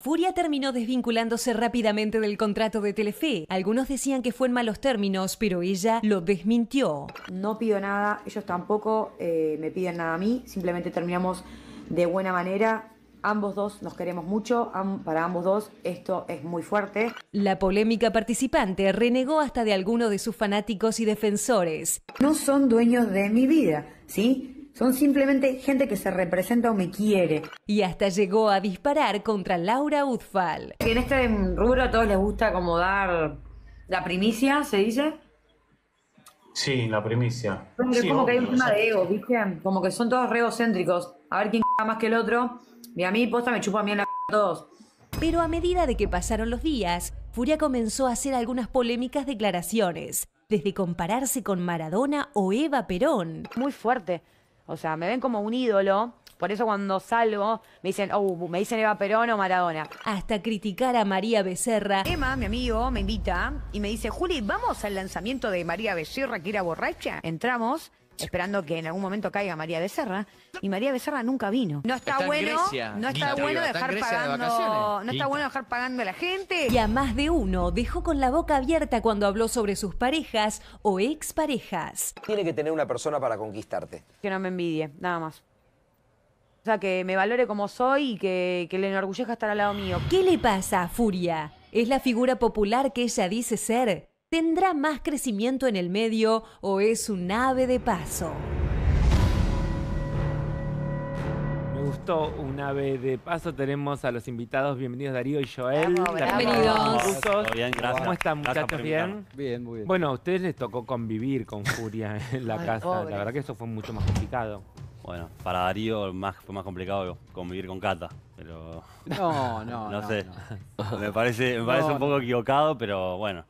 Furia terminó desvinculándose rápidamente del contrato de Telefe. Algunos decían que fue en malos términos, pero ella lo desmintió. No pido nada, ellos tampoco eh, me piden nada a mí, simplemente terminamos de buena manera. Ambos dos nos queremos mucho, am- para ambos dos esto es muy fuerte. La polémica participante renegó hasta de alguno de sus fanáticos y defensores. No son dueños de mi vida, ¿sí? Son simplemente gente que se representa o me quiere. Y hasta llegó a disparar contra Laura Uzfal. En este rubro a todos les gusta como dar la primicia, ¿se dice? Sí, la primicia. Como que, Sí, como que hay un tema de ego, ¿viste? Como que son todos re egocéntricos. A ver quién más que el otro. Y a mí, posta, me chupa a mí en la a todos. Pero a medida de que pasaron los días, Furia comenzó a hacer algunas polémicas declaraciones, desde compararse con Maradona o Eva Perón. muy fuerte. O sea, me ven como un ídolo. Por eso cuando salgo me dicen, oh, me dicen Eva Perón o Maradona. hasta criticar a María Becerra Emma, mi amigo, me invita y me dice, Juli, ¿vamos al lanzamiento de María Becerra que era borracha? Entramos, esperando que en algún momento caiga María Becerra, y María Becerra nunca vino. No está, Está en bueno, Grecia, no está Guita. bueno dejar pagando, no está Guita. bueno dejar pagando a la gente. y a más de uno dejó con la boca abierta cuando habló sobre sus parejas o exparejas. Tiene que tener una persona para conquistarte. Que no me envidie, nada más. O sea, que me valore como soy y que, que le enorgullezca estar al lado mío. ¿Qué le pasa a Furia? ¿Es la figura popular que ella dice ser? ¿Tendrá más crecimiento en el medio o es un ave de paso? Me gustó una vez de paso. Tenemos a los invitados. Bienvenidos Darío y Joel. Bravo, La bravo. Bienvenidos. Gustos. Todo bien, gracias. ¿Cómo están Gracias muchachos? ¿Bien? Bien, muy bien. Bueno, a ustedes les tocó convivir con Furia en la Ay, casa. pobre. La verdad que eso fue mucho más complicado. Bueno, para Darío más, fue más complicado convivir con Cata, pero No, no, no, no, sé. no. Me parece, me parece No, un poco equivocado, pero bueno.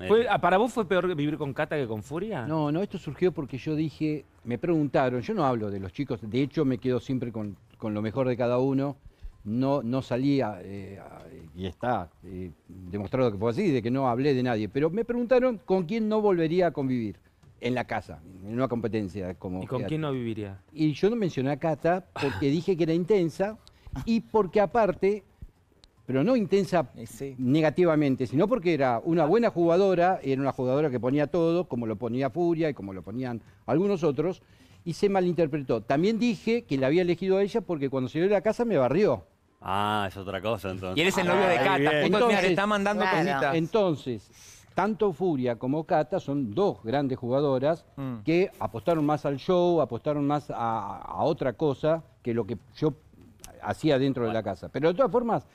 Eh, ¿Fue- ¿Para vos fue peor vivir con Cata que con Furia? No, no, esto surgió porque yo dije, me preguntaron, yo no hablo de los chicos, de hecho me quedo siempre con, con lo mejor de cada uno, no, no salí, a- eh, a- y está eh, demostrado que fue así, de que no hablé de nadie, pero me preguntaron con quién no volvería a convivir en la casa, en una competencia. Como ¿Y con quién no viviría? Y yo no mencioné a Cata porque dije que era intensa y porque aparte, pero no intensa sí. negativamente, sino porque era una buena jugadora, era una jugadora que ponía todo, como lo ponía Furia y como lo ponían algunos otros, y se malinterpretó. También dije que la había elegido a ella porque cuando salió de la casa me barrió. Ah, es otra cosa entonces. Y eres el novio de Ah, Cata. Justo, mira, Entonces- le está mandando Claro. cositas. Entonces, tanto Furia como Cata son dos grandes jugadoras Mm. que apostaron más al show, apostaron más a, a otra cosa que lo que yo hacía dentro de la casa. Pero de todas formas,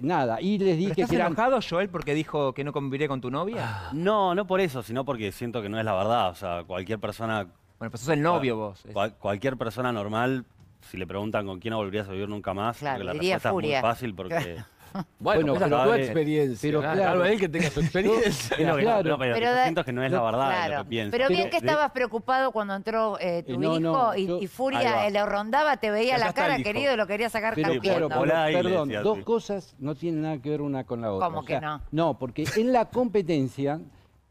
nada. Y les ¿Pero dije ¿Estás que eran... enojado, Joel, porque dijo que no conviviré con tu novia? No, no por eso, sino porque siento que no es la verdad. O sea, cualquier persona, Bueno, pues sos el novio vos. cual- cualquier persona normal, si le preguntan con quién no volverías a vivir nunca más, Claro, porque la respuesta Furia. es muy fácil porque... Bueno, Bueno, pero- pero tu experiencia. pero claro, claro. él que tenga su experiencia. Que, Claro. no, pero Pero siento que no es la verdad Claro. lo que pienso. Pero bien Pero que de- estabas preocupado cuando entró eh, tu Eh, no, hijo no, y, yo- y Ahí Furia le rondaba, te veía la cara, querido, lo quería sacar Pero campeando. claro, pero, perdón, decía dos cosas no tienen nada que ver una con la otra. ¿Cómo que no? No, porque en la competencia,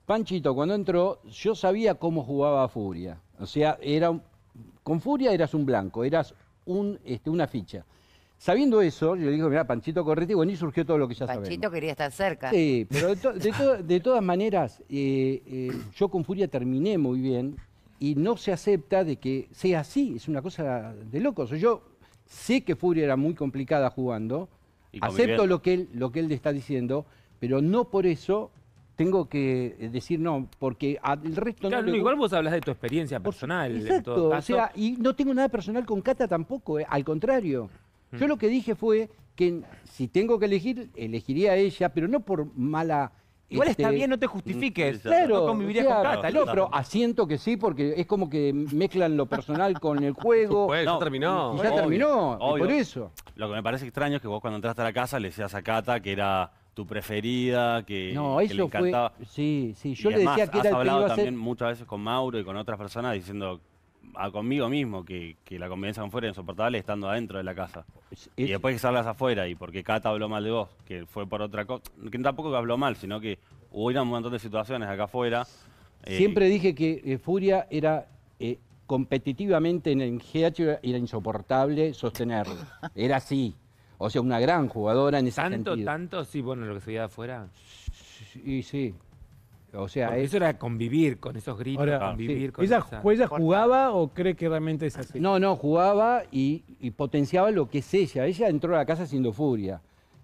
Panchito cuando entró, yo sabía cómo jugaba Furia. O sea, era un- con Furia eras un blanco, eras un, este, una ficha. Sabiendo eso, yo le digo, mira, Panchito Corretti, bueno, y surgió todo lo que ya Panchito sabemos. quería estar cerca. Sí, pero de, to- de to- de todas maneras, eh, eh, yo con Furia terminé muy bien y no se acepta de que sea así, es una cosa de locos. Yo sé que Furia era muy complicada jugando, acepto lo que, él, lo que él le está diciendo, pero no por eso tengo que eh, decir no, porque al resto Claro, no igual gu- vos hablas de tu experiencia por- personal. en Exacto, todo o caso. sea, y no tengo nada personal con Cata tampoco, eh, al contrario. Mm. Yo lo que dije fue que si tengo que elegir, elegiría a ella, pero no por mala... Igual este, está bien, no te justifiques. Claro, no convivirías o sea, con Cata, no, pero asiento que sí, porque es como que mezclan lo personal con el juego. Pues, No, ya terminó. y ya obvio, terminó, y obvio. por eso. Lo que me parece extraño es que vos cuando entraste a la casa le decías a Cata que era tu preferida, que, No, que eso le fue... encantaba. Sí, sí, Y yo es le más, decía que has era el que hablado iba a ser... también muchas veces con Mauro y con otras personas diciendo a conmigo mismo que, que la convivencia con fuera insoportable estando adentro de la casa. Es- Y es- después que salgas afuera y porque Cata habló mal de vos, que fue por otra cosa, que tampoco que habló mal, sino que hubo un montón de situaciones acá afuera. eh, Siempre dije que eh, Furia era eh, competitivamente en el GH era insoportable sostenerlo. Era así. O sea, una gran jugadora en ese Tanto, sentido. tanto, sí, bueno, lo que se veía afuera. Y sí. O sea, Porque eso era convivir con esos gritos, Ahora, convivir sí. con ¿Ella, esa- ella jugaba o cree que realmente es así? No, no, jugaba y, y potenciaba lo que es ella. Ella entró a la casa siendo Furia.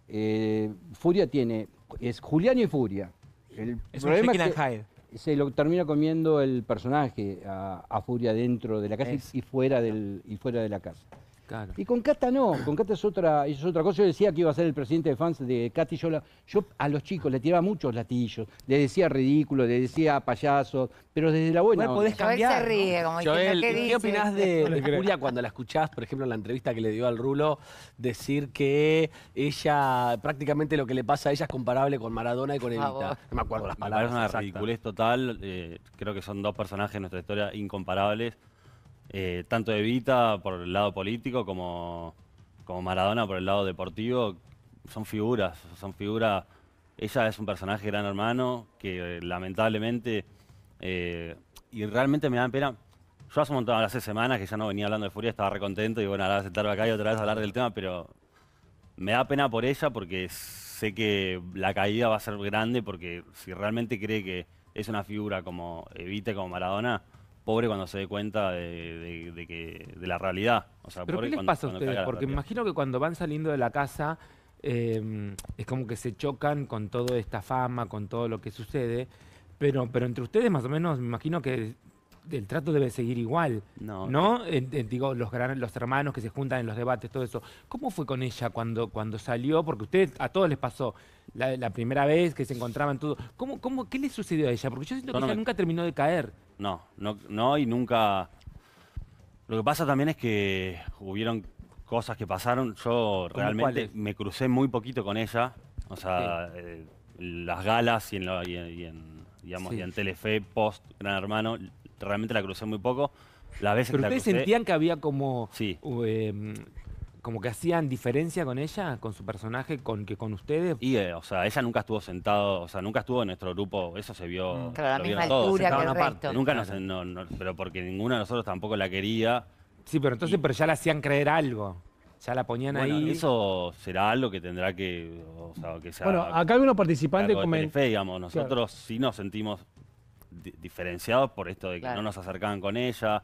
Eh, Furia tiene, es Julián y Furia. El Es problema es que and Hyde. se lo termina comiendo el personaje a, a Furia dentro de la casa Es. y, fuera del, y fuera de la casa. Claro. Y con Cata no, con Cata es otra, es otra cosa. Yo decía que iba a ser el presidente de fans de Cata y yo, la- yo a los chicos le tiraba muchos latillos, le decía ridículo, le decía payasos, pero desde la buena Igual podés. Joel se cambiar, ¿no? ríe, como Joel, ¿qué ¿qué, opinás de. Julia cuando la escuchás, por ejemplo, en la entrevista que le dio al Rulo, decir que ella, prácticamente lo que le pasa a ella es comparable con Maradona y con. Evita? No me acuerdo las palabras parece una ridiculez total. eh, creo que son dos personajes en nuestra historia incomparables. Eh, tanto Evita por el lado político como, como Maradona por el lado deportivo. Son figuras, son figuras. Ella es un personaje gran hermano que eh, lamentablemente, eh, y realmente me da pena. Yo hace un montón, hace semanas que ya no venía hablando de Furia, estaba recontento y bueno, ahora sentarme acá y otra vez hablar del tema, pero me da pena por ella porque sé que la caída va a ser grande porque si realmente cree que es una figura como Evita, como Maradona, pobre cuando se dé cuenta de, de- de que, de la realidad. O sea, ¿Pero pobre qué les cuando- pasa a ustedes? Porque me imagino que cuando van saliendo de la casa eh, es como que se chocan con toda esta fama, con todo lo que sucede, pero, pero entre ustedes más o menos me imagino que el trato debe seguir igual, No. ¿no? Digo, los, gran- los hermanos que se juntan en los debates, todo eso. ¿Cómo fue con ella cuando, cuando salió? Porque a ustedes, a todos les pasó la, la primera vez que se encontraban todo. ¿Cómo, cómo, ¿Qué le sucedió a ella? Porque yo siento que no ella me- nunca terminó de caer. No, no, no y nunca. Lo que pasa también es que hubieron cosas que pasaron. Yo realmente me crucé muy poquito con ella. O sea, eh, las galas y en, lo- y en- y en, digamos, Sí. y en Telefe post Gran Hermano, realmente la crucé muy poco. Las veces Pero que la ustedes crucé, sentían que había como, Sí. em, como que hacían diferencia con ella, con su personaje, con que con ustedes. Y, eh, o sea, ella nunca estuvo sentado, o sea, nunca estuvo en nuestro grupo, eso se vio. Mm, Claro, a la misma todos. altura que el resto. Nunca nos, no- no- pero porque ninguno de nosotros tampoco la quería. Sí, pero entonces, pero ya le hacían creer algo. Ya la ponían Bueno, ahí. eso será algo que tendrá que, o sea, que sea Bueno, acá algunos participantes cargo de comen- digamos. Nosotros sí nos sentimos di- diferenciados por esto de que Claro. no nos acercaban con ella,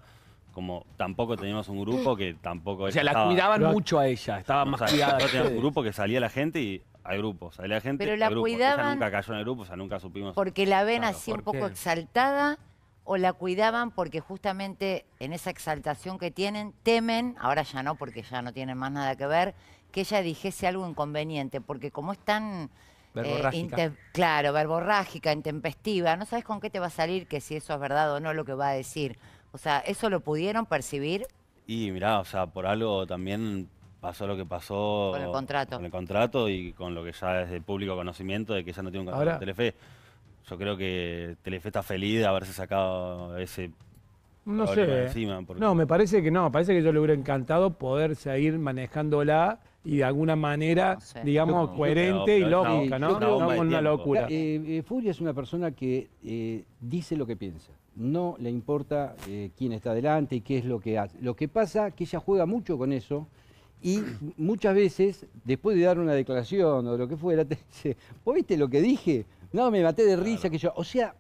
como tampoco teníamos un grupo que tampoco O sea, la estaba- cuidaban Pero- mucho a ella, estaba o más sea, cuidada. que teníamos un grupo que salía la gente y hay grupos, salía la gente, Pero la. Ella cuidaban nunca cayó en el grupo, o sea, nunca supimos. porque la ven Claro, así un ¿por poco qué? exaltada o la cuidaban porque justamente en esa exaltación que tienen temen, ahora ya no porque ya no tienen más nada que ver, que ella dijese algo inconveniente, porque como es tan... eh, Verborrágica. inte- claro, verborrágica, intempestiva, no sabes con qué te va a salir que si eso es verdad o no lo que va a decir. O sea, ¿eso lo pudieron percibir? Y mirá, o sea, por algo también pasó lo que pasó Con el contrato. con el contrato y con lo que ya es de público conocimiento de que ella no tiene un contrato Ahora- con Telefe. Yo creo que Telefe está feliz de haberse sacado ese No sé. encima. porque- No, me parece que no. Parece que yo le hubiera encantado poder seguir manejándola y de alguna manera, No sé. digamos, Yo- coherente y es lógica, es ¿no? No con una locura. Eh, eh, Furia es una persona que eh, dice lo que piensa. No le importa eh, quién está delante y qué es lo que hace. Lo que pasa que ella juega mucho con eso y muchas veces, después de dar una declaración o lo que fuera, te dice, ¿vos viste lo que dije? No, me maté de risa, que yo. O sea,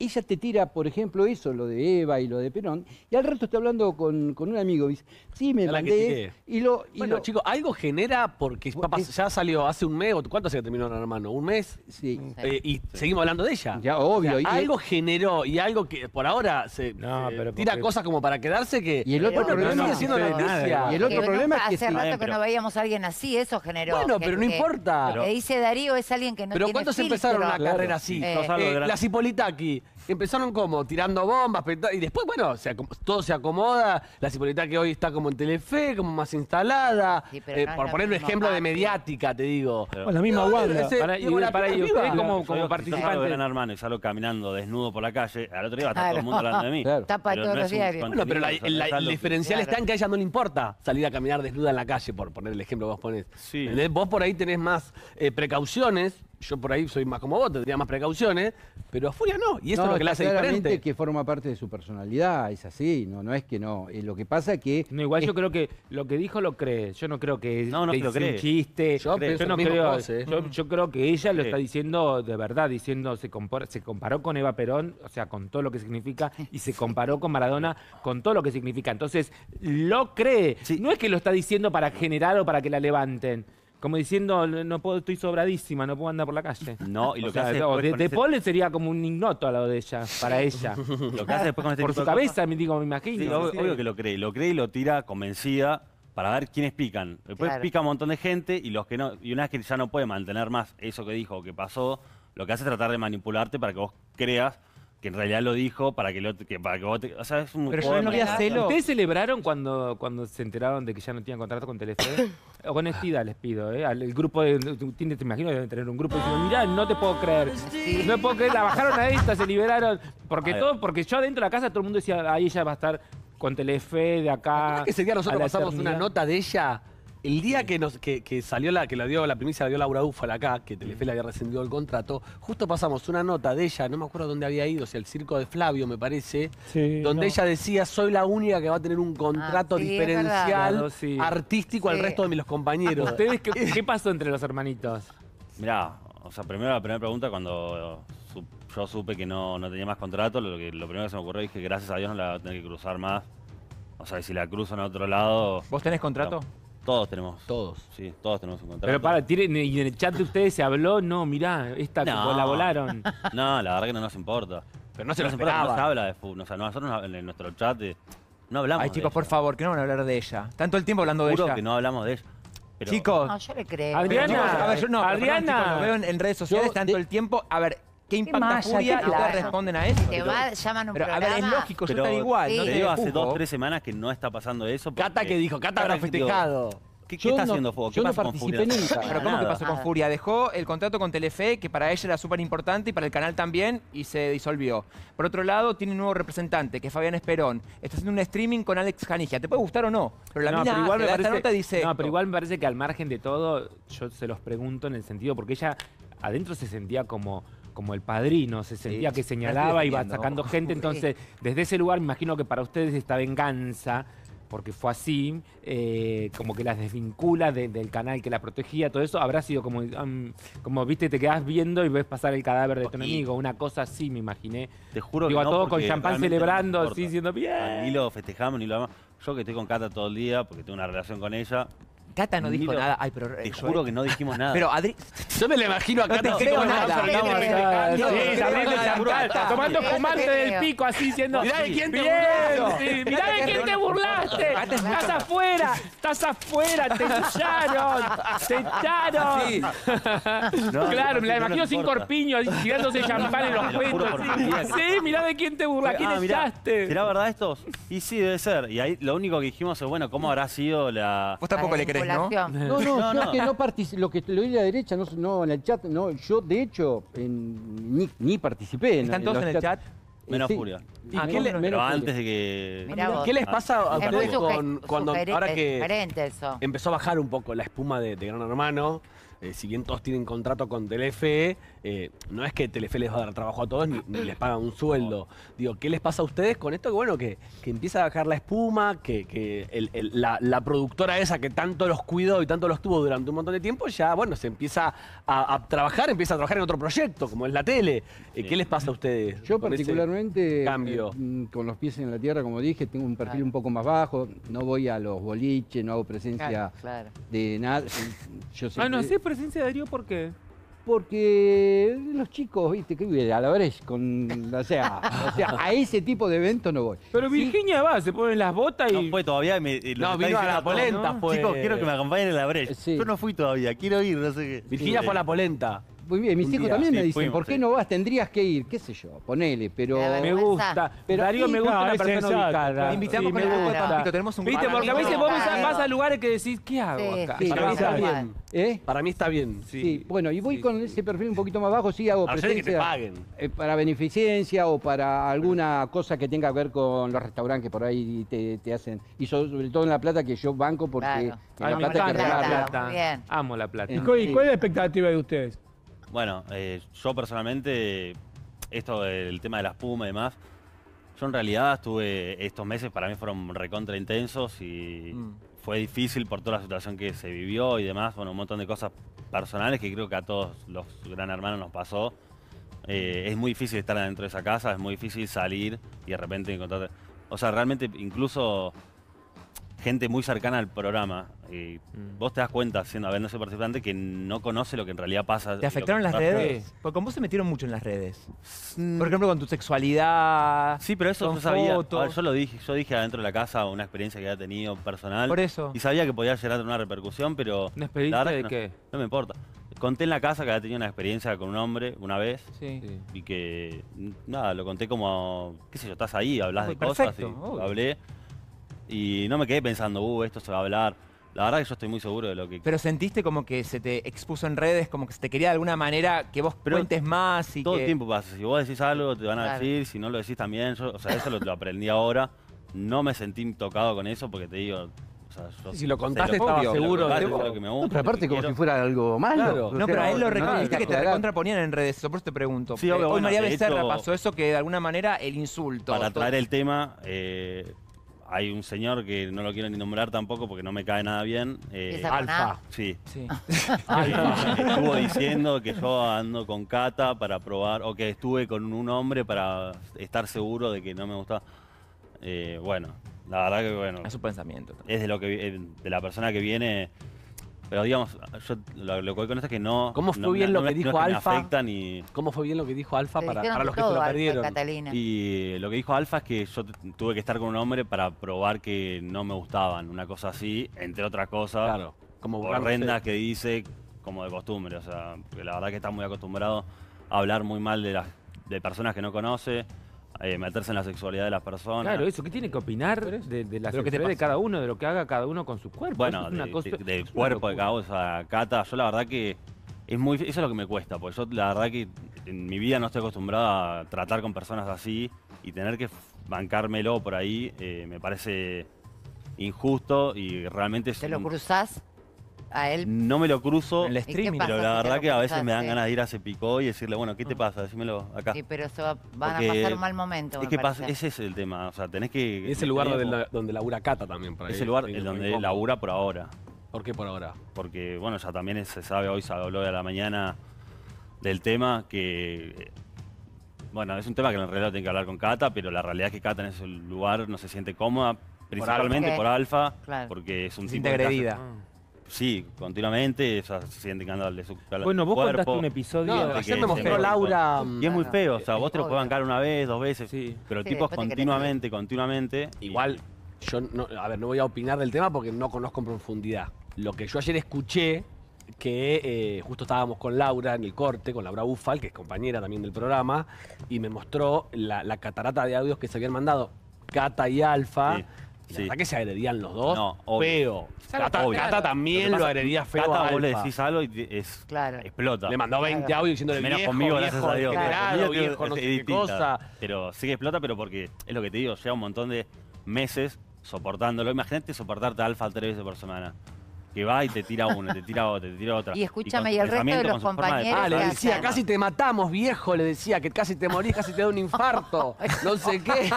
ella te tira, por ejemplo, eso, lo de Eva y lo de Perón, y al rato está hablando con, con un amigo, y dice, sí, me mandé. Y lo, y Bueno, lo- chicos, algo genera porque Bueno, papá, es- ya salió hace un mes, o ¿cuánto hace que terminó Gran Hermano? ¿Un mes? sí, Sí. Eh, y seguimos hablando de ella. ya, obvio. O sea, y- algo generó y algo que por ahora se, No, se pero tira porque- cosas como para quedarse que. Y el otro Pero problema no sigue siendo sucede nada noticia. igual. Y el otro Que problema es que hace rato que no veíamos a alguien así, eso generó. Bueno, pero no importa. Lo que dice Darío es alguien que no pero tiene ¿cuántos filtro. empezaron una Claro. carrera así? Eh, Eh, las Hipolitaki empezaron como tirando bombas y después, bueno, se todo se acomoda. La Hipolitaki hoy está como en Telefe, como más instalada. Sí, pero Eh, no por poner un ejemplo de mediática, te digo. Con la misma Wanda. Para- y- la para- y piba. como- que yo salgo de participante. Gran Hermano y salgo caminando desnudo por la calle, al otro día va a estar Claro. todo el mundo hablando de mí. Claro. Tapa todos no los diarios. Bueno, pero la- la- el diferencial Claro. está en que a ella no le importa salir a caminar desnuda en la calle, por poner el ejemplo que vos ponés. Sí. Vos por ahí tenés más eh, precauciones yo por ahí soy más como vos, tendría más precauciones, pero a Furia no. Y eso No, es lo que la hace diferente. que forma parte de su personalidad, es así, no, no es que no. Eh, lo que pasa que No, igual yo es- creo que lo que dijo lo cree. Yo no creo que No, no le lo hice un cree. chiste. Yo no creo. ¿eh? yo, yo creo que ella lo está diciendo de verdad, diciendo se, compor- se comparó con Eva Perón, o sea, con todo lo que significa, y se comparó con Maradona con todo lo que significa. Entonces, lo cree. Sí. No es que lo está diciendo para generar o para que la levanten. Como diciendo, no puedo, estoy sobradísima, no puedo andar por la calle. No, y lo O que sea, hace o después de, de ese- Paul sería como un ignoto al lado de ella, para ella. Lo que hace después con este Por tipo su de cabeza, cosas- me digo, me imagino. Sí, ob- obvio que lo cree. Lo cree y lo tira convencida para ver quiénes pican. Después Claro. pica un montón de gente y los que no. Y una vez que ya no puede mantener más eso que dijo o que pasó, lo que hace es tratar de manipularte para que vos creas que en realidad lo dijo para que, lo, que para que vos te, O sea, es un Pero yo no había celo. ¿Ustedes celebraron cuando, cuando se enteraron de que ya no tenían contrato con Telefe? Honestidad les pido, ¿eh? Al el grupo de. Te imagino que deben tener un grupo diciendo, mirá, no te puedo creer. No te puedo creer, la bajaron a esta, se liberaron. Porque todo, porque yo adentro de la casa todo el mundo decía, ahí ella va a estar con Telefe de acá. ¿Sabés que ese día nosotros pasamos una nota de ella? El día que, nos, que, que salió la, que la dio la primicia la dio Laura Ufal acá, que Telefe le había rescindido el contrato, justo pasamos una nota de ella, no me acuerdo dónde había ido, o sea, el circo de Flavio, me parece, Sí, donde no. ella decía, soy la única que va a tener un contrato Ah, sí, es diferencial Claro, sí. artístico al resto de mis compañeros. ¿Ustedes qué, qué pasó entre los hermanitos? Mirá, o sea, primero la primera pregunta, cuando su- yo supe que no, no tenía más contrato, lo, que, lo primero que se me ocurrió dije, gracias a Dios no la voy a tener que cruzar más. O sea, si la cruzo en otro lado... ¿Vos tenés contrato? Todos tenemos. Todos. Sí, todos tenemos un contrato. Pero para, tiren, y en el chat de ustedes se habló, no, mirá, esta No. la volaron. No, la verdad que no nos importa. Pero no se nos importa, no se habla de fútbol. O sea, nosotros en nuestro chat no hablamos Ay, de chicos, ella. por favor, que no van a hablar de ella. Tanto el tiempo hablando de Juro ella. que no hablamos de ella. Pero- Chicos, No, yo le creo. Adriana, Pero, chicos, a ver, yo no, pero perdón, Adriana. chicos, lo veo en, en redes sociales Yo tanto de- el tiempo. A ver, ¿qué impacta malla, Furia? qué Y ustedes claro. responden a eso. Te Pero- va, llaman a un Pero, a ver, programa. es lógico, yo Pero igual. Sí. no Te digo hace dos, tres semanas que no está pasando eso. porque- Cata que dijo, Cata habrá digo, festejado. ¿Qué, qué Yo está no- haciendo Fuego? ¿Qué yo no pasa con participé Furia? nunca. Pero ¿cómo que Nada. pasó con. Furia? Dejó el contrato con Telefe, que para ella era súper importante y para el canal también, y se disolvió. Por otro lado, tiene un nuevo representante, que es Fabián Esperón. Está haciendo un streaming con Alex Canigia. Te puede gustar o no, pero la no, mina pero igual me da parece, esta nota dice no, esto. pero igual me parece que al margen de todo, yo se los pregunto en el sentido, porque ella adentro se sentía como, como el padrino, se sentía que señalaba, iba sacando gente, entonces desde ese lugar me imagino que para ustedes esta venganza, porque fue así, eh, como que las desvincula de- del canal que la protegía, todo eso, habrá sido como, como viste, te quedás viendo y ves pasar el cadáver de tu Y- enemigo, una cosa así me imaginé. Te juro Digo, que a no, todo con champán celebrando, así diciendo, bien. Ni lo festejamos ni lo amamos. Yo que estoy con Cata todo el día, porque tengo una relación con ella, Cata no dijo lo- nada. Ay, pero te juro que no dijimos nada. Pero Adri, Yo me la imagino a No Cata te así creo como nada. no, no, no, no, no, no, tomando no, fumante no, del no, pico, así diciendo. Mirá de quién te burlaste. mirá de quién te burlaste. Estás afuera, estás afuera, te echaron, te echaron. No, claro, no, me la no imagino sin corpiño, tirándose champán en los Te lo vida. Sí, mirá de quién te burla, quién echaste. ¿Será verdad esto? Y sí, debe ser. Y ahí lo único que dijimos es, bueno, ¿cómo habrá sido la... vos tampoco le crees, ¿no? No, no, no. que no participé, lo que lo oí a la derecha, no, no en el chat, no, yo de hecho en- ni, ni participé. ¿Están todos en el chat? Menos sí. Furia. Ah, menos- ¿qué le- menos Pero antes de que... Vos. ¿Qué les pasa a Es ustedes con, cuando ahora es que eso. empezó a bajar un poco la espuma de, de Gran Hermano? eh, si bien todos tienen contrato con Telefe, eh, no es que Telefe les va a dar trabajo a todos ni, ni les pagan un sueldo. Digo, ¿qué les pasa a ustedes con esto? Que bueno, que, que empieza a bajar la espuma, que, que el- el- la, la productora esa que tanto los cuidó y tanto los tuvo durante un montón de tiempo, ya bueno, se empieza a, a trabajar, empieza a trabajar en otro proyecto, como es la tele. Eh, ¿Qué les pasa a ustedes? Yo con ese particularmente, cambio? eh, mm, con los pies en la tierra, como dije, tengo un perfil un poco más bajo, no voy a los boliches, no hago presencia Claro, claro. de nada. Yo Ah, no sé, presencia de Darío, ¿por qué? Porque los chicos, viste, que vive a la brecha con, o sea, o sea, a ese tipo de eventos no voy. Pero Sí, Virginia va, se ponen las botas y. No fue todavía me, lo No, vino a la todo, polenta, ¿no? fue- Chicos, quiero que me acompañen en la brecha. Sí. Yo no fui todavía, quiero ir, no sé qué. Virginia Sí. fue a la polenta. Muy bien, mis Un hijos día, también sí, me dicen, fuimos, ¿por qué sí. no vas? Tendrías que ir, qué sé yo, ponele, pero... Me gusta. Pero Darío sí, me gusta no, una persona sensato. ubicada. Te invitamos Sí, con me el grupo de gusta. Pampito, tenemos un Viste, porque a veces vos vas a, Claro. vas a lugares que decís, ¿qué hago Sí, acá? Sí, Para mí está bien. ¿Eh? Para mí está bien. Sí, bueno, y voy con ese perfil un poquito más bajo, sí hago que te presencia paguen. eh, para beneficencia o para alguna cosa que tenga que ver con los restaurantes que por ahí te, te hacen, y so- sobre todo en La Plata que yo banco porque Claro. en Ay, La me Plata que la Plata. bien. Amo la plata. ¿Y cu- y cuál es la expectativa de ustedes? Bueno, eh, yo personalmente, esto del tema de la espuma y demás, yo en realidad estuve, estos meses para mí fueron recontra intensos y Mm. fue difícil por toda la situación que se vivió y demás, bueno, un montón de cosas personales que creo que a todos los gran hermanos nos pasó. Eh, es muy difícil estar dentro de esa casa, es muy difícil salir y de repente encontrarte. O sea, realmente incluso gente muy cercana al programa, y Mm. vos te das cuenta, siendo habiendo participante, que no conoce lo que en realidad pasa. ¿Te afectaron las redes? Porque con vos se metieron mucho en las redes. Mm. Por ejemplo, con tu sexualidad. Sí, pero eso yo sabía. ver, yo lo dije, yo dije adentro de la casa una experiencia que había tenido personal. Por eso. Y sabía que podía llegar a tener una repercusión, pero. ¿Una experiencia la verdad de que qué? No, no me importa. Conté en la casa que había tenido una experiencia con un hombre una vez. Sí. Y que. Nada, lo conté como. ¿Qué sé yo? Estás ahí, hablas de cosas. Y obvio. hablé. Y no me quedé pensando, uh, esto se va a hablar. La verdad que yo estoy muy seguro de lo que. Pero sentiste como que se te expuso en redes, como que se te quería de alguna manera que vos Pero cuentes más y Todo que... el tiempo pasa. Si vos decís algo, te van a Claro. decir. Si no lo decís también. Yo, o sea, eso lo, lo aprendí ahora. No me sentí tocado con eso porque te digo. o sea, yo Si lo contaste, estaba lo que seguro de lo que me No, gusta. pero lo que aparte como quiero. si fuera algo malo. Claro. O No, pero a él lo no, recordiste hay que te aclarar. recontraponían en redes, eso por eso te pregunto. Sí, Eh, obvio, Hoy bueno, María Becerra hecho- pasó eso que de alguna manera el insulto. Para todo- traer el tema, eh, hay un señor que no lo quiero ni nombrar tampoco porque no me cae nada bien. eh. Alfa. Sí. Sí. Estuvo diciendo que yo ando con Cata para probar, o que estuve con un hombre para estar seguro de que no me gustaba. Eh, bueno, la verdad que bueno, Es su pensamiento. es de lo que eh, de la persona que viene. Pero digamos, yo lo, lo que voy con esto es que no. ¿Cómo fue no- bien no lo me- que dijo no es Alfa? afecta ni. ¿Cómo fue bien lo que dijo Alfa Te para, para los que se lo perdieron? Catalina. Y lo que dijo Alfa es que yo tuve que estar con un hombre para probar que no me gustaban, una cosa así, entre otras cosas. Claro, como horrendas que dice como de costumbre, o sea, la verdad que está muy acostumbrado a hablar muy mal de las de personas que no conoce, eh, meterse en la sexualidad de las personas. Claro, eso, ¿qué tiene que opinar de, de la De lo que te sexualidad de cada uno, de lo que haga cada uno con su cuerpo? Bueno, es una de- cosa- de- del es una cuerpo de cada uno, Cata, yo la verdad que es muy, eso es lo que me cuesta, porque yo la verdad que en mi vida no estoy acostumbrado a tratar con personas así y tener que bancármelo por ahí eh, me parece injusto y realmente es ¿Te lo un- cruzás a él? no me lo cruzo, En el ¿Y qué streaming. pero la verdad que a veces me dan ganas de ir a ese picó y decirle, bueno, ¿qué te pasa? Decímelo acá. Sí, pero eso va- van Porque a pasar un mal momento. Es que pasa, ese es el tema, o sea, tenés que... Es el lugar donde, la- donde labura Cata también. Por ahí. es el lugar muy donde labura por ahora. ¿Por qué por ahora? porque bueno, ya también es- se sabe, hoy se habló de la mañana del tema que, bueno, es un tema que en realidad tiene que hablar con Cata, pero la realidad es que Cata en ese lugar no se siente cómoda, principalmente Alfa. por Alfa, Claro. porque es un Se tipo siente que hace- agredida. Sí, continuamente, sea, se siente que anda de su Bueno, vos cuerpo. contaste un episodio... No, ayer me mostró Laura. Y es muy feo, o sea, vos te lo puedes bancar una vez, dos veces, Sí. pero el Sí, tipo es después te querés continuamente, continuamente. Igual, yo no, a ver, no voy a opinar del tema porque no conozco en profundidad. Lo que yo ayer escuché, que eh, justo estábamos con Laura en el corte, con Laura Bufal, que es compañera también del programa, y me mostró la, la catarata de audios que se habían mandado Cata y Alfa. Sí, y La sí. verdad que se agredían los dos. No, obvio. feo. Cata, Obvio. Cata Lo también lo, pasa- agredía feo Cata, a vos le Alfa. decís algo y te- es, Claro. explota. Le mandó 20 Claro. audios diciéndole Menos viejo, conmigo, viejo, gracias a Dios. degenerado, Conmigo viejo, es no sé qué distinta. cosa. Pero sí que explota, pero porque es lo que te digo, lleva un montón de meses soportándolo. Imagínate soportarte a Alfa tres veces por semana. Que va y te tira una, te tira otra, te tira otra. Y escúchame, y el resto de los con su forma de compañeros Ah, le ¿qué decía, hacen? casi te matamos, viejo, le decía, que casi te morís, casi te da un infarto, no sé qué.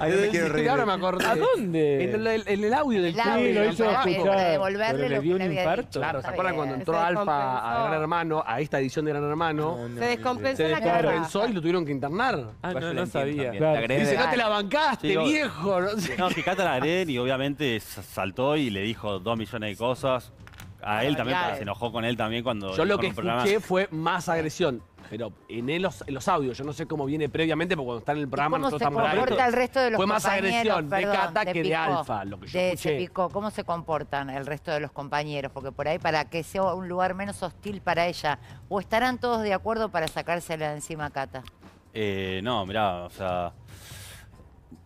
No me quiero reír. Ahora me acordé. ¿A dónde? En el, el- en el audio del El audio, lo hizo escuchar, devolverle le dio un infarto. dicho. Claro, ¿se acuerdan cuando entró Se Alfa a. Gran Hermano, a esta edición de Gran Hermano? No, no, Se descompensó Se la cara. descompensó y lo tuvieron que internar. Ah, no, yo no sabía. Dice, no te la bancaste, viejo. No que Cata la agreden y obviamente saltó y le dijo dos millones de cosas. A él también, Barbaridades. se enojó con él también cuando... Yo lo que programa- escuché fue más agresión. Pero en, el- los, en los audios, yo no sé cómo viene previamente, porque cuando está en el ¿Y programa ¿Cómo nosotros se estamos comporta el resto de los Fue más compañeros? agresión de Cata que de Alfa, lo que yo de escuché. Se picó. ¿Cómo se comportan el resto de los compañeros? Porque por ahí, para que sea un lugar menos hostil para ella, ¿o estarán todos de acuerdo para sacársela de encima a Cata? Eh, no, mirá, o sea,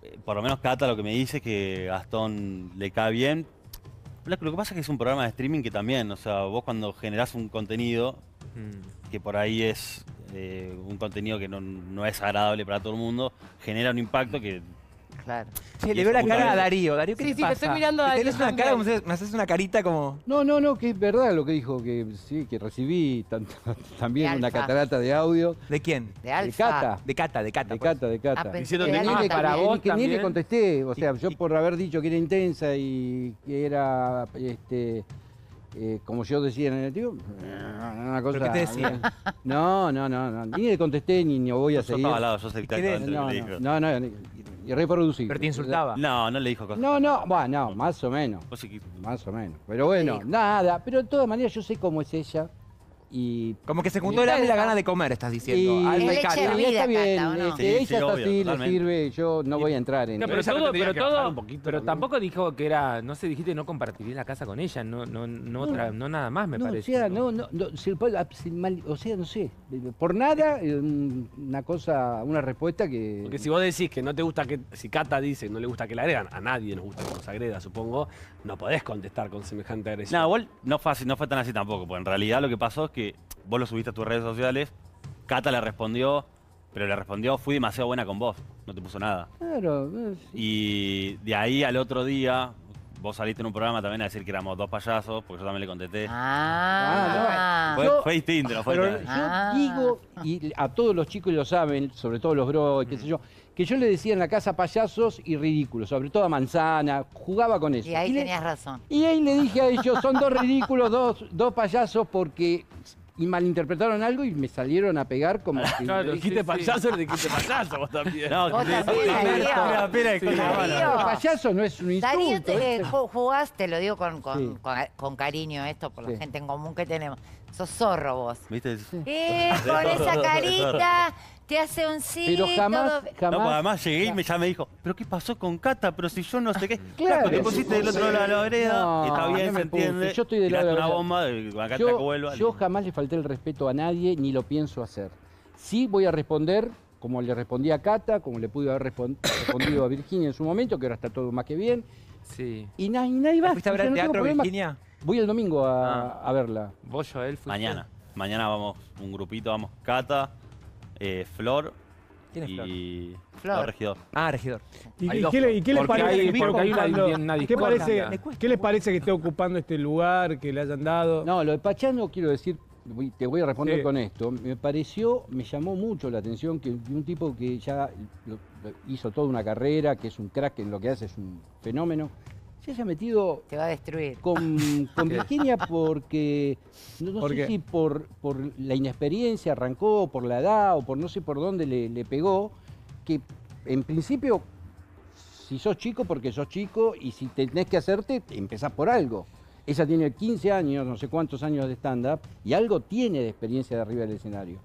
eh, por lo menos Cata lo que me dice es que Gastón le cae bien. Lo, que pasa es que es un programa de streaming que también, o sea, vos cuando generás un contenido Mm. que por ahí es eh, un contenido que no, no es agradable para todo el mundo, genera un impacto que Claro. Che, le veo la cara a. Darío. Darío, ¿qué Sí, te sí, pasa? estoy mirando a Que Darío Tenés una cara, como si- me haces una carita como... No, no, no, que es verdad lo que dijo, que sí, que recibí tanto- también De una Alfa. catarata de audio. ¿De quién? De De Alfa. Cata. De Cata, de Cata. De pues. Cata, de Cata. Ah, Diciendo que de para vos que ni le contesté, o sea, yo por haber dicho que era intensa y que era, este, eh, como yo decía en el tío, una cosa. qué te decía? No, no, no, no, ni le contesté ni, ni voy a Yo seguir. estaba al lado, yo sé ¿Qué exactamente lo No, no, no, no, y reproducible. Pero te insultaba. No, no le dijo cosas. No, no, bueno, no, más o menos, más o menos. Pero bueno, nada, pero de todas maneras yo sé cómo es ella y Como que se juntó el hambre y la gana de comer, estás diciendo. Y- y Cata. está bien, Cata, ¿o no? este, Sí, ella sí, es obvio, así, le totalmente. sirve, yo no voy a entrar en No, Pero pero ella todo, pero que bajar todo, un poquito pero también. tampoco dijo que era, no sé, dijiste no compartiría la casa con ella, no, no, no, otra, no nada más me no, parece. O sea, no, no, no, si el pueblo- si mal- o sea, no sé, por nada, eh, un- una cosa, una respuesta que... Porque si vos decís que no te gusta que, si Cata dice no le gusta que la agregan, a nadie nos gusta que nos agreda, supongo, no podés contestar con semejante agresión. No, igual no fue, así- no fue tan así tampoco, porque en realidad lo que pasó es que vos lo subiste a tus redes sociales, Cata le respondió, pero le respondió, fui demasiado buena con vos, no te puso nada. Claro, eh, sí. Y de ahí al otro día, vos saliste en un programa también a decir que éramos dos payasos, porque yo también le contesté. Ah, Fue, Yo- fue distinto, no fue Pero yo Ah. digo, y a todos los chicos lo saben, sobre todo los bros, y qué sé yo, que yo le decía en la casa payasos y ridículos, sobre todo a Manzana, jugaba con eso. y ahí le- tenías razón. Y ahí le dije a ellos, son dos ridículos, dos, dos payasos, porque y malinterpretaron algo y me salieron a pegar como si... Claro, Le dijiste sí, sí. payaso, le dijiste payaso vos también. No, Vos que- también, sí, Darío. una payaso no es un insulto. Darío, te, eh, ju- jugás, te lo digo con, con, Sí. con, con cariño esto, por la Sí. gente en común que tenemos. Sos zorro vos. ¿Viste? Eh, con esa carita, te hace un sí, Pero jamás, todo- No, jamás... pues además llegué y me, ya me dijo, ¿pero qué pasó con Cata? Pero si yo no sé qué. Claro, Claro, te pusiste del otro lado de la vereda, No, está bien, no se entiende. yo estoy del lado de la una vereda. bomba, eh, acá yo, vuelva. yo jamás le falté el respeto a nadie ni lo pienso hacer. Sí voy a responder como le respondí a Cata, como le pude haber respon- respondido a Virginia en su momento, que ahora está todo más que bien. Sí. Y, na- y nadie va. ¿Fuiste a ver O sea, al no teatro. Virginia? Voy el domingo a, Ah. a verla. Vos, Joel, fuiste. Mañana. Mañana vamos un grupito, vamos Cata, eh, Flor ¿Quién es Flor? y Flor. Regidor. Ah, regidor. ¿Y, qué, le- y qué les Porque parece, hay- que esté porque hay una- ocupando- una ¿qué, discordia. parece, ¿Qué les parece que esté ocupando este lugar, que le hayan dado? No, lo de Pachano quiero decir, voy- te voy a responder Sí. con esto. Me pareció, me llamó mucho la atención que un tipo que ya lo- lo hizo toda una carrera, que es un crack en lo que hace, es un fenómeno, se haya metido te va a destruir. con, con Virginia porque no, no ¿Por sé qué? si por, por la inexperiencia arrancó, por la edad, o por no sé por dónde le, le pegó, que en principio, si sos chico, porque sos chico, y si tenés que hacerte, empezás por algo. Ella tiene 15 años, no sé cuántos años de stand-up, y algo tiene de experiencia de arriba del escenario.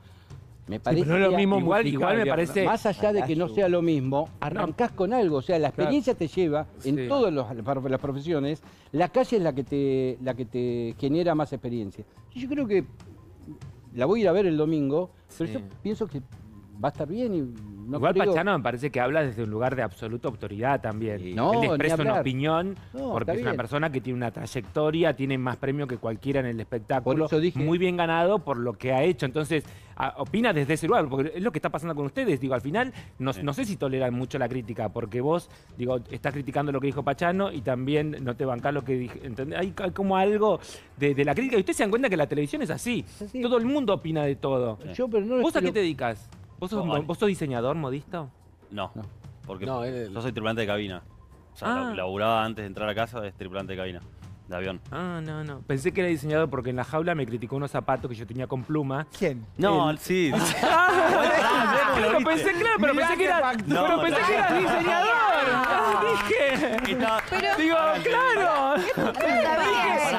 Me parece pero no es lo mismo Igual, musical, igual me parece. más allá de que no sea lo mismo, arrancás con algo, o sea, la experiencia te lleva en Sí. todas las profesiones, la calle es la que te, la que te genera más experiencia. Yo creo que la voy a ir a ver el domingo, pero Sí. yo pienso que va a estar bien y no Igual creo- Pachano me parece que habla desde un lugar de absoluta autoridad también. Sí. No, Él expresa una opinión No, porque es una bien. persona que tiene una trayectoria, tiene más premio que cualquiera en el espectáculo. Por eso dije- Muy bien ganado por lo que ha hecho. Entonces, a- opina desde ese lugar, porque es lo que está pasando con ustedes. Digo, al final, no, no sé si toleran mucho la crítica, porque vos, digo, estás criticando lo que dijo Pachano y también no te bancás lo que dije. ¿entendés? Hay, hay como algo de, de la crítica. Y ustedes se dan cuenta que la televisión es así. Todo el mundo opina de todo. Yo, pero no ¿Vos a qué te dedicas? ¿Vos sos, No, ¿vos sos diseñador, modisto? No, porque No, él- yo soy tripulante de cabina. O sea, Ah. la- laburaba antes de entrar a casa, es tripulante de cabina, de avión. Ah, no, no. Pensé que era diseñador porque en la jaula me criticó unos zapatos que yo tenía con pluma. ¿Quién? No, sí. Pero pensé, claro, pero pensé que era, No, pero pensé no. que era diseñador. Dije. Estaba- Digo, claro. Está bien.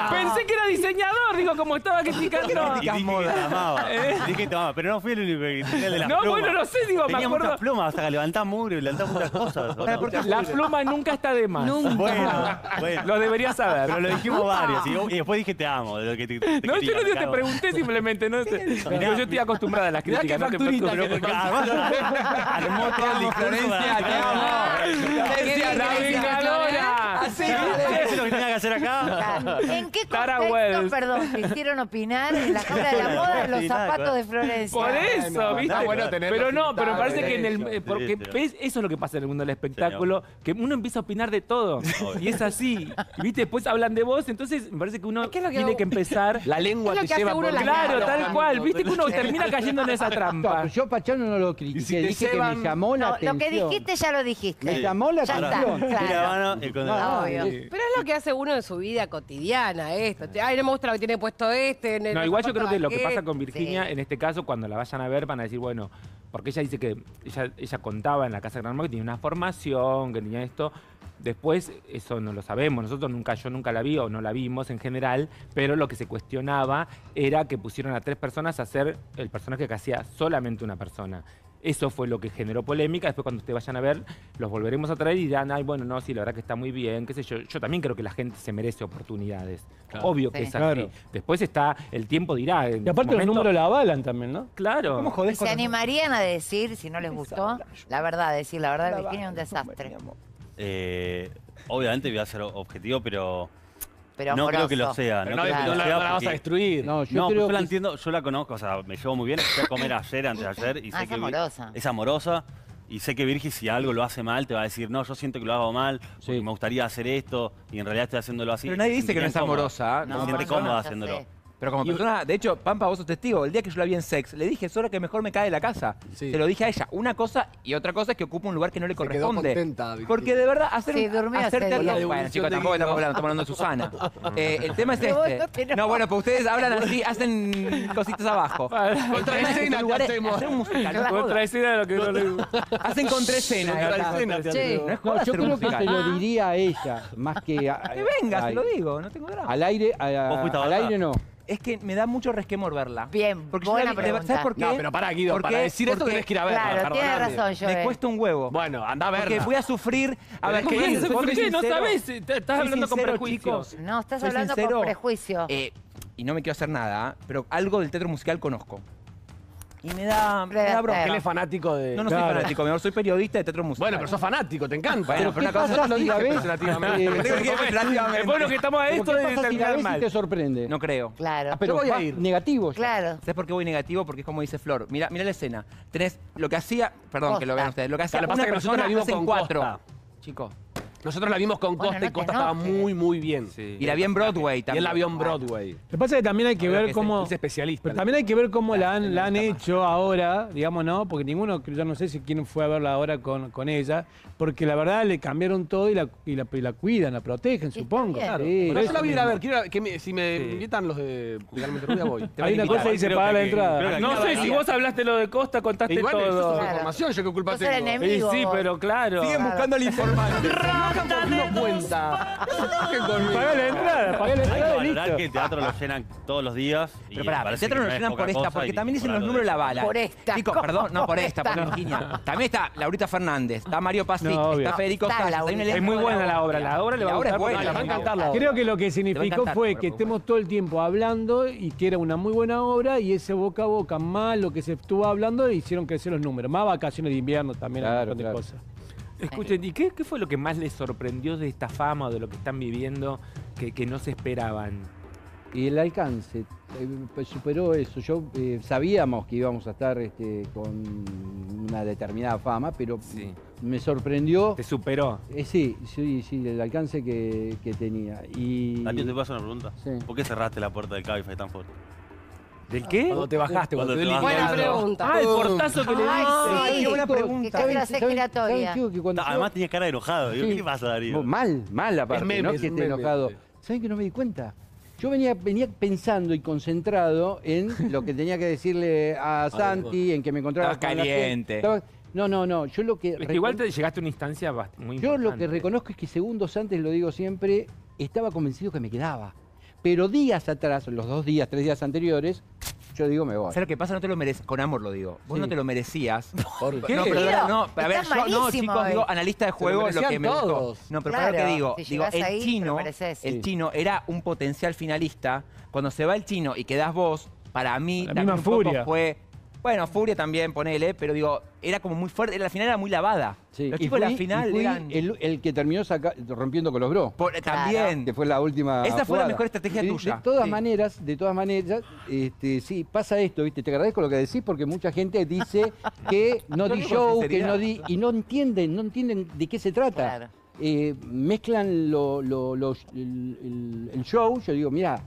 Diseñador, digo, como estaba criticando. Y dije que te amaba. Dije que te amaba, pero no fui el único que de las No, plumas. bueno, no sé, digo, me acuerdo- muchas plumas, hasta que levantaba mugre, levantaba muchas cosas. La pluma nunca está de más. Bueno, bueno. Lo deberías saber. Pero lo dijimos varios. Y, y después dije te amo. De lo que te, te No, yo no te pregunté simplemente, no sé. Digo, Mirá, yo estoy acostumbrada a las críticas, no te preocupes. Pero además, armó todo el discurso para- Florencia, te amo. La vengadora. Sí, ¿Qué es lo que tenía que hacer acá? ¿En qué Tara contexto, Wells. perdón, quisieron opinar en la Cámara de la Moda de los zapatos de Florencia? Por eso, ¿viste? está bueno tenerlo pero no, pero sentado, parece que en el. eh, Porque eso es lo que pasa en el mundo del espectáculo, que uno empieza a opinar de todo. y es así. Viste, después hablan de vos, entonces me parece que uno ¿Qué es lo que tiene hago? que empezar. La lengua Es lo te que hace lleva uno por en la Claro, Claro, tal cual. Viste que uno termina cayendo en esa trampa. pero yo Pachano no lo critiqué, si te dije que ceban- me llamó la No, lo que dijiste ya lo dijiste. Me llamó la Ya está, atención. claro. Mira, mano, el condenado. No, Obvio. Pero es lo que hace uno de su vida cotidiana, esto. Ay, no me gusta lo que tiene puesto este. en el No, igual yo creo que lo que pasa con Virginia, Sí. en este caso, cuando la vayan a ver, van a decir, bueno, porque ella dice que ella, ella contaba en la Casa de Gran Hermano que tenía una formación, que tenía esto. Después, eso no lo sabemos, nosotros nunca, yo nunca la vi o no la vimos en general, pero lo que se cuestionaba era que pusieron a tres personas a hacer el personaje que hacía solamente una persona. Eso fue lo que generó polémica. Después, cuando ustedes vayan a ver, los volveremos a traer y dirán, ay, bueno, no, sí, la verdad que está muy bien, qué sé yo. Yo también creo que la gente se merece oportunidades. Obvio que es así. Claro. Después está, el tiempo dirá. en Y aparte su los momento- números la avalan también, ¿no? Claro. ¿Cómo ¿Y jodés se animarían a decir, si no les gustó, la verdad, decir la verdad, Virginia es un desastre. Eh, obviamente voy a ser objetivo, pero Pero no creo que lo sea. Pero no no, creo que no lo la, sea no la vas a destruir. No, yo no, creo yo la que entiendo, yo la conozco, o sea, me llevo muy bien, fui a comer ayer, antes de ayer, y Ah, sé es que Vi- amorosa. es amorosa, y sé que Virgi si algo lo hace mal, te va a decir, no, yo siento que lo hago mal, porque me gustaría hacer esto, y en realidad estoy haciéndolo así. Pero nadie dice que no es amorosa. No, No, se siente cómoda ya haciéndolo. sé. Pero como persona, de hecho, Pampa, vos sos testigo. El día que yo la vi en sex, le dije, es hora que mejor me cae de la casa. Sí. Se lo dije a ella. Una cosa y otra cosa es que ocupa un lugar que no le Se quedó corresponde. contenta. Porque de verdad, hacer Sí, hacerte algo- Bueno, chicos, tampoco estamos hablando, estamos hablando de Susana. Eh, el tema es no este. te No, bueno, pues ustedes hablan así, hacen cositas abajo. Contra escena estos te lugares- hacemos. hacer un musical, no Contra escena de lo que no le gusta. Hacen. Contra escena te Sí. hacemos. No No, yo creo que se lo diría a ella, más que a, Que venga, se lo digo, no tengo drama. Al aire, a- ¿Vos fuiste a al aire no. Es que me da mucho resquemor verla. Bien, Porque yo buena la vi- de- pregunta. ¿Sabes por qué? No, pero pará, Guido, Porque- para decir esto porque- tenés que ir a verla, Claro, tiene perdoname. razón, Joel. Me cuesta un huevo. Bueno, anda a Porque verla. voy a sufrir. A ver, es que ¿cómo Guido, es? ¿Por qué? No sabes, estás hablando con prejuicios. chicos. No, estás hablando con prejuicio. Eh, y no me quiero hacer nada, pero algo del teatro musical conozco. Y me da, me da bronca. Él es fanático de. No, no soy Claro. fanático, mi amor, soy periodista de teatro musical. Bueno, pero sos fanático, te encanta. Bueno, pero una ¿Qué cosa pasa lo si dije ves? peyorativamente. Eh, que relativamente. Es bueno que estamos a ¿Pero esto ¿Qué de pasa si la terminar ves y mal. te sorprende? No creo. Claro. Ah, pero Yo voy a va- ir. negativo. ya. Claro. ¿Sabes por qué voy negativo? Porque es como dice Flor. Mira, mira la escena. Tenés lo que hacía. Perdón, que lo Costa. vean ustedes. Lo que hacía Lo que pasa una es que nosotros persona la vimos hacen con cuatro. Costa. Chicos. Nosotros la vimos con Bueno, Costa no y Costa estaba enojes. muy, muy bien. Y la vi en Broadway Y también. él la vio en Broadway. Lo que pasa es que también hay que ver que cómo... es especialista. Pero también hay que ver cómo la han, la han hecho ahora, digamos, ¿no? Porque ninguno, yo no sé si quién fue a verla ahora con, con ella, porque la verdad le cambiaron todo y la, y la, y la cuidan, la protegen, supongo. Claro. Sí, Pero yo la voy a ir a ver. Quiero que me- si me invitan los de Legalmente Rubia, voy. Hay una cosa que dice que- la entrada. que No sé, si vos hablaste lo de Costa, contaste Y bueno, eso es todo. Información, yo qué culpa tengo. enemigo. Y sí, pero claro. Siguen buscando el informante. No cuenta. Pagá la entrada, pagá la Hay que entrada y valorar listo. que el teatro lo llenan todos los días. Y Pero pará, el teatro que no lo llenan por esta, porque también dicen los números de la bala. Por esta, Chicos, perdón, no por esta, por Virginia. También está Laurita Fernández, está Mario obvio. está Federico Está Casas. hay Es muy de buena la obra. La obra le va a gustar porque buena, la va a la encantar la obra. Creo que lo que significó fue que estemos todo el tiempo hablando y que era una muy buena obra y ese boca a boca más lo que se estuvo hablando hicieron crecer los números. Más vacaciones de invierno también, Claro, un montón de claro. cosas. Escuchen, ¿y qué, qué fue lo que más les sorprendió de esta fama o de lo que están viviendo que, que no se esperaban? Y el alcance eh, pues, superó eso. Yo eh, sabíamos que íbamos a estar este, con una determinada fama, pero Sí. me sorprendió. Te superó. eh, sí, sí, sí, el alcance que, que tenía. Y Dani, ¿te hacer una pregunta? Sí. ¿Por qué cerraste la puerta del Cabify tan fuerte? ¿Del qué? Cuando te bajaste, cuando, Cuando te Buena pregunta. Ah, el portazo que le Ay, diste. sí. qué buena pregunta. ¿Qué ¿saben- clase saben- giratoria? saben, chicos, que cuando No, yo- además tenía cara de enojado. Digo. ¿Qué le pasa, Darío? Mal, mal aparte, meme, no es que esté meme, enojado. sí. ¿Saben que no me di cuenta? Yo venía, venía pensando y concentrado en lo que tenía que decirle a Santi, en que me encontraba Estaba con la gente. caliente. No, no, no. Yo lo que Es que igual te llegaste a una instancia muy yo lo que importante. reconozco es que segundos antes, lo digo siempre, estaba convencido que me quedaba. Pero días atrás, los dos días, tres días anteriores, yo digo me voy. ¿Sabes lo que pasa? No te lo mereces, con amor lo digo. Vos Sí. no te lo merecías. ¿Por No, qué? pero no, a ver, yo, no, malísimo chicos, hoy. digo, analista de juego, lo merecían que me gustó. No, pero Claro, para lo que digo, si digo, llegás el ahí, te chino, mereces. el Sí. chino era un potencial finalista. Cuando se va el chino y quedás vos, para mí La también misma un poco furia. fue Bueno, Furia también, ponele, pero digo, era como muy fuerte, la final era muy lavada. Sí, Los y de la fui- y final fui eran... el, el que terminó saca- rompiendo con los bros. Por- también. Que fue la última. Esa fue la jugada. mejor estrategia De- tuya. De todas Sí. maneras, de todas maneras, este, sí, pasa esto, ¿viste? Te agradezco lo que decís porque mucha gente dice que no di digo show, que sinceridad. no di. y no entienden, no entienden de qué se trata. Claro. Eh, mezclan lo- lo- los- el, el- el show, yo digo, mira,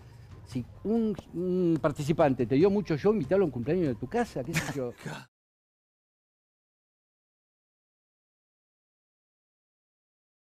si un, participante te dio mucho show, invítalo a un cumpleaños de tu casa, qué sé yo.